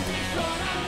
Don't be